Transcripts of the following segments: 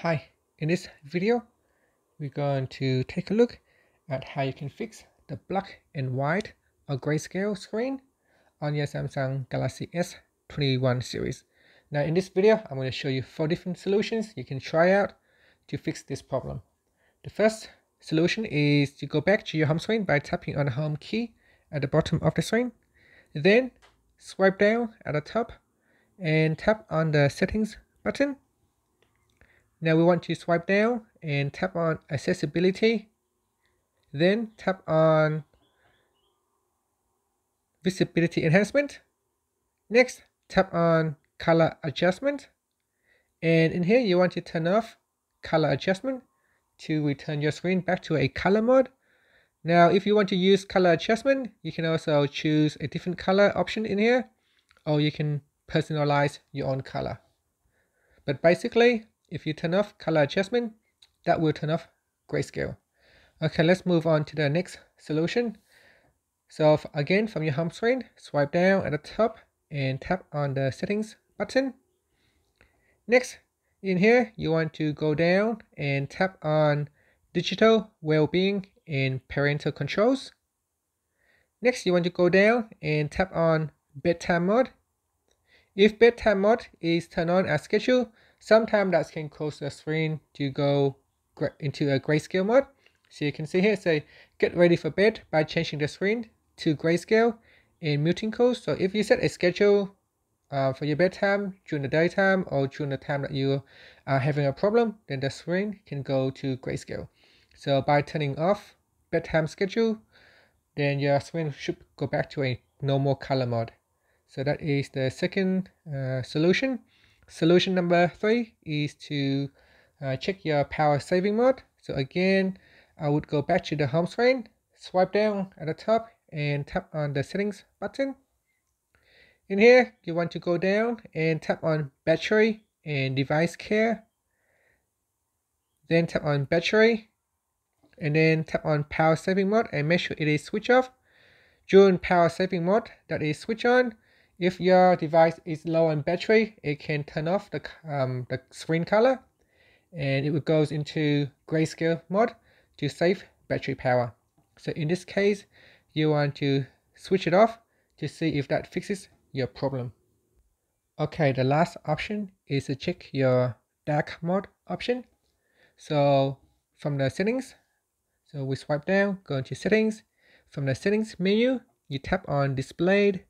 Hi, in this video, we're going to take a look at how you can fix the black and white or grayscale screen on your Samsung Galaxy S21 series. Now in this video, I'm going to show you four different solutions you can try out to fix this problem. The first solution is to go back to your home screen by tapping on the home key at the bottom of the screen. Then swipe down at the top and tap on the settings button now we want to swipe down and tap on accessibility. Then tap on visibility enhancement. Next, tap on color adjustment. And in here, you want to turn off color adjustment to return your screen back to a color mode. Now, if you want to use color adjustment, you can also choose a different color option in here, or you can personalize your own color. But basically, if you turn off color adjustment, that will turn off grayscale. Okay, let's move on to the next solution. So again, from your home screen, swipe down at the top and tap on the settings button. Next, in here, you want to go down and tap on digital well-being and parental controls. Next, you want to go down and tap on bedtime mode. If bedtime mode is turned on as scheduled, Sometimes that can cause the screen to go into a grayscale mode. So you can see here, say get ready for bed by changing the screen to grayscale in muting codes. So if you set a schedule uh, for your bedtime during the daytime or during the time that you are having a problem, then the screen can go to grayscale. So by turning off bedtime schedule, then your screen should go back to a normal color mode. So that is the second uh, solution. Solution number three is to uh, check your power saving mode. So again, I would go back to the home screen, swipe down at the top and tap on the settings button. In here, you want to go down and tap on battery and device care. Then tap on battery and then tap on power saving mode and make sure it is switch off. During power saving mode that is switch on, if your device is low on battery, it can turn off the, um, the screen color and it goes into grayscale mode to save battery power. So in this case, you want to switch it off to see if that fixes your problem. Okay, the last option is to check your dark mode option. So from the settings, so we swipe down, go into settings. From the settings menu, you tap on displayed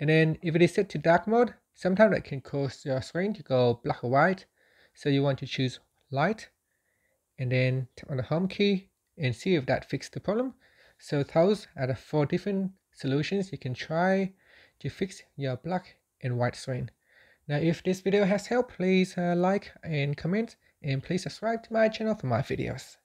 and then if it is set to dark mode, sometimes that can cause your screen to go black or white. So you want to choose light and then tap on the home key and see if that fixed the problem. So those are the four different solutions you can try to fix your black and white screen. Now if this video has helped, please uh, like and comment and please subscribe to my channel for my videos.